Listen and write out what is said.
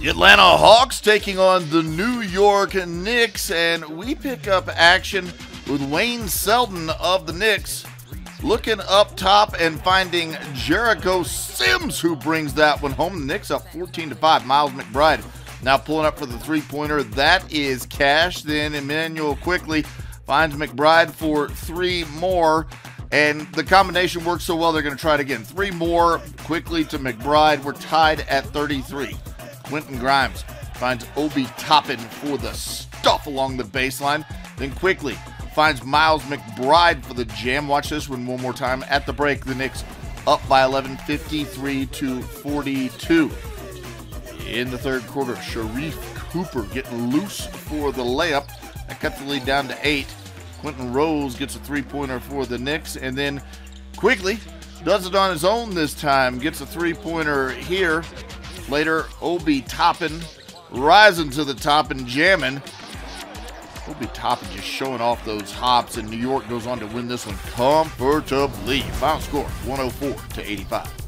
The Atlanta Hawks taking on the New York Knicks, and we pick up action with Wayne Selden of the Knicks looking up top and finding Jericho Sims, who brings that one home. The Knicks up 14 to 5. Miles McBride now pulling up for the three pointer. That is cash. Then Immanuel Quickley finds McBride for three more. And the combination works so well, they're going to try it again. Three more Quickley to McBride. We're tied at 33. Quentin Grimes finds Obi Toppin for the stuff along the baseline. Then Quickley finds Miles McBride for the jam. Watch this one one more time. At the break, the Knicks up by 11, 53 to 42. In the third quarter, Sharife Cooper getting loose for the layup. That cuts the lead down to eight. Quentin Rose gets a three pointer for the Knicks. And then Quickley does it on his own this time. Gets a three pointer here. Later, Obi Toppin rising to the top and jamming. Obi Toppin just showing off those hops, and New York goes on to win this one comfortably. Final score 104 to 85.